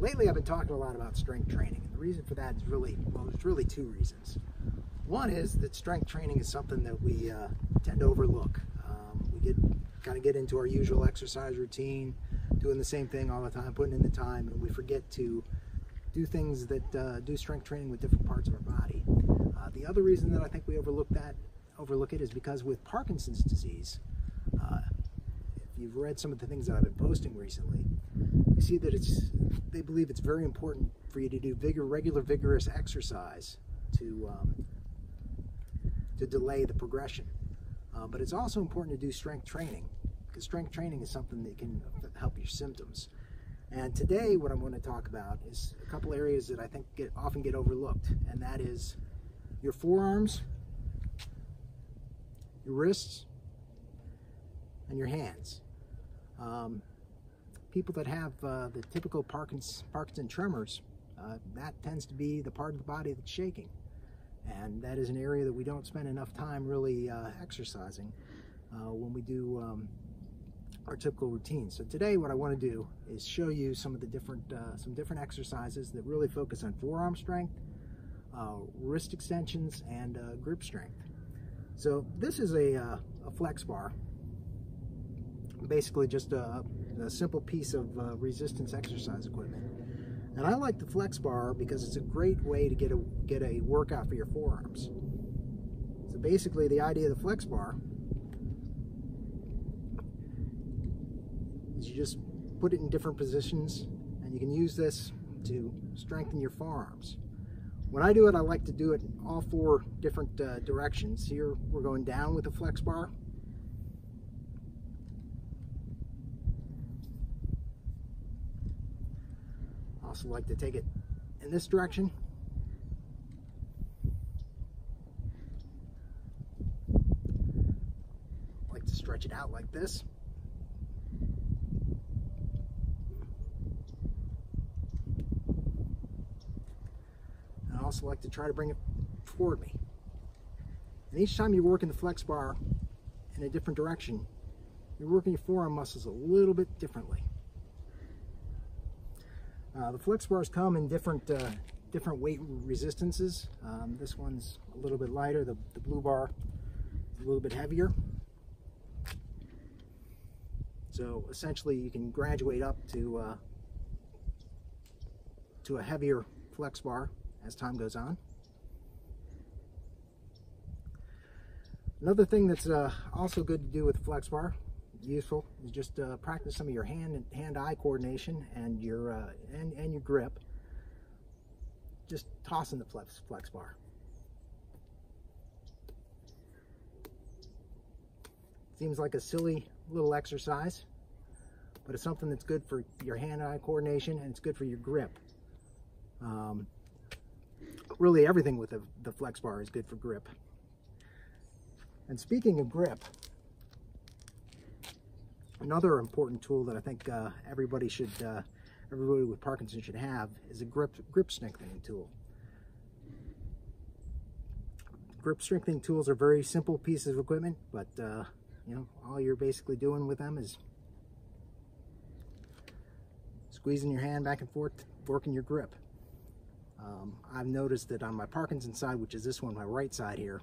lately I've been talking a lot about strength training. And the reason for that is really, well, there's really two reasons. One is that strength training is something that we uh, tend to overlook. Um, we get kind of get into our usual exercise routine, doing the same thing all the time, putting in the time, and we forget to do things that uh, do strength training with different parts of our body. Uh, the other reason that I think we overlook that, overlook it, is because with Parkinson's disease, uh, if you've read some of the things that I've been posting recently, you see that it's they believe it's very important for you to do vigor, regular vigorous exercise to um, to delay the progression. Uh, but it's also important to do strength training because strength training is something that can help your symptoms. And today, what I'm going to talk about is a couple areas that I think get, often get overlooked, and that is your forearms, your wrists, and your hands. Um, people that have uh, the typical Parkinson, Parkinson tremors, uh, that tends to be the part of the body that's shaking. And that is an area that we don't spend enough time really uh, exercising uh, when we do um, our typical routine. So today what I want to do is show you some of the different, uh, some different exercises that really focus on forearm strength, uh, wrist extensions, and grip strength. So this is a, a flex bar, basically just a, a simple piece of uh, resistance exercise equipment. And I like the flex bar because it's a great way to get a, get a workout for your forearms. So basically the idea of the flex bar is you just put it in different positions and you can use this to strengthen your forearms. When I do it, I like to do it in all four different uh, directions. Here, we're going down with the flex bar. Also like to take it in this direction. Like to stretch it out like this. I also like to try to bring it toward me. And each time you work in the flex bar in a different direction, you're working your forearm muscles a little bit differently. Uh, the flex bars come in different uh, different weight resistances. Um, this one's a little bit lighter. The, the blue bar is a little bit heavier. So essentially you can graduate up to uh, to a heavier flex bar as time goes on. Another thing that's uh, also good to do with the flex bar, useful, is just uh, practice some of your hand and hand-eye coordination and your uh, and, and your grip. Just tossing the flex flex bar. Seems like a silly little exercise, but it's something that's good for your hand-eye coordination and it's good for your grip. Um, really everything with the, the flex bar is good for grip. And speaking of grip, another important tool that I think uh, everybody should, uh, everybody with Parkinson should have is a grip, grip strengthening tool. Grip strengthening tools are very simple pieces of equipment, but uh, you know, all you're basically doing with them is squeezing your hand back and forth, working your grip. Um, I've noticed that on my Parkinson side, which is this one, my right side here,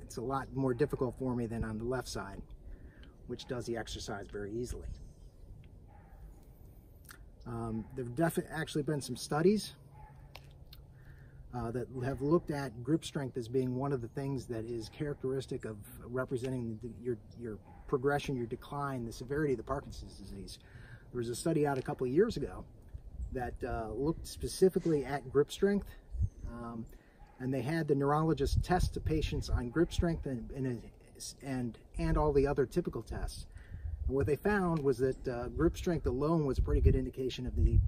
it's a lot more difficult for me than on the left side, which does the exercise very easily. Um, there have definitely actually been some studies uh, that have looked at grip strength as being one of the things that is characteristic of representing the, your, your progression, your decline, the severity of the Parkinson's disease. There was a study out a couple of years ago that uh, looked specifically at grip strength. Um, and they had the neurologist test the patients on grip strength and, and, and, and all the other typical tests. And what they found was that uh, grip strength alone was a pretty good indication of the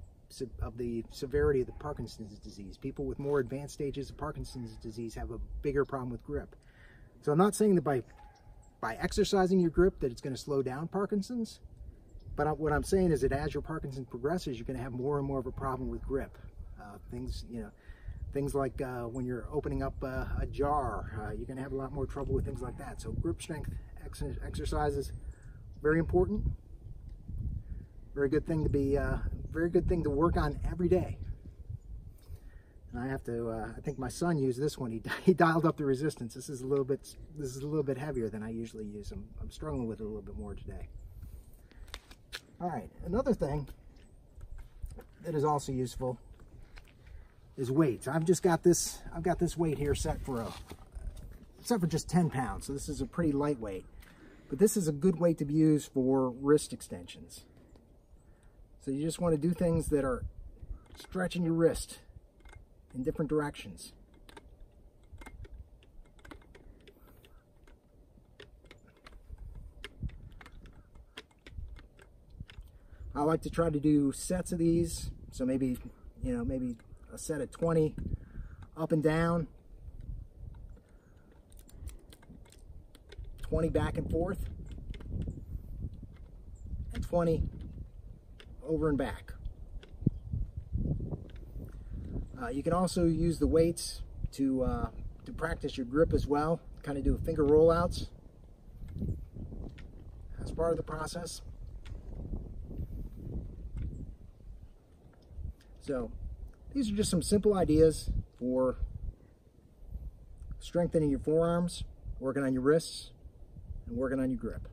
of the severity of the Parkinson's disease. People with more advanced stages of Parkinson's disease have a bigger problem with grip. So I'm not saying that by by exercising your grip that it's going to slow down Parkinson's, but what I'm saying is that as your Parkinson progresses, you're going to have more and more of a problem with grip. Uh, things, you know, things like uh, when you're opening up uh, a jar, uh, you're going to have a lot more trouble with things like that. So grip strength ex exercises, very important. Very good thing to be, uh, very good thing to work on every day. And I have to, uh, I think my son used this one. He, he dialed up the resistance. This is a little bit, this is a little bit heavier than I usually use. I'm, I'm struggling with it a little bit more today. All right, another thing that is also useful is weights. I've just got this, I've got this weight here set for a, set for just 10 pounds. So this is a pretty lightweight, but this is a good weight to be used for wrist extensions. So you just want to do things that are stretching your wrist in different directions. I like to try to do sets of these. So maybe, you know, maybe a set of 20 up and down, 20 back and forth, and 20 over and back. Uh, you can also use the weights to, uh, to practice your grip as well, kind of do finger rollouts as part of the process. So these are just some simple ideas for strengthening your forearms, working on your wrists, and working on your grip.